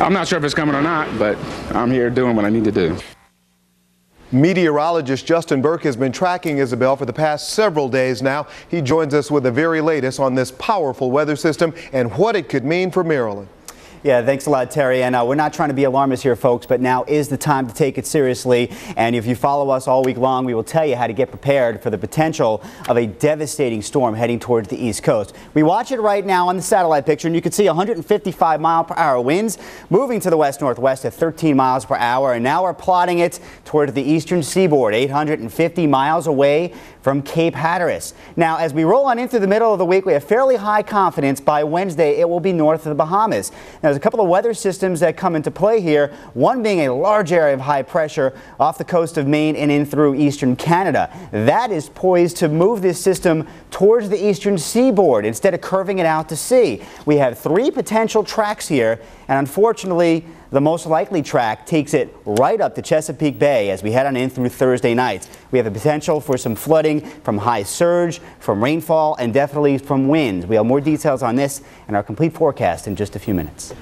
I'm not sure if it's coming or not, but I'm here doing what I need to do. Meteorologist Justin Berk has been tracking Isabel for the past several days now. He joins us with the very latest on this powerful weather system and what it could mean for Maryland. Yeah, thanks a lot, Terry. And uh, we're not trying to be alarmists here, folks, but now is the time to take it seriously. And if you follow us all week long, we will tell you how to get prepared for the potential of a devastating storm heading towards the East Coast. We watch it right now on the satellite picture, and you can see 155 mile per hour winds moving to the west northwest at 13 miles per hour. And now we're plotting it toward the eastern seaboard, 850 miles away from Cape Hatteras. Now, as we roll on into the middle of the week, we have fairly high confidence by Wednesday it will be north of the Bahamas. Now, there's a couple of weather systems that come into play here, one being a large area of high pressure off the coast of Maine and in through eastern Canada. That is poised to move this system towards the eastern seaboard instead of curving it out to sea. We have three potential tracks here, and unfortunately, the most likely track takes it right up to Chesapeake Bay as we head on in through Thursday night. We have the potential for some flooding from high surge, from rainfall, and definitely from winds. We have more details on this and our complete forecast in just a few minutes.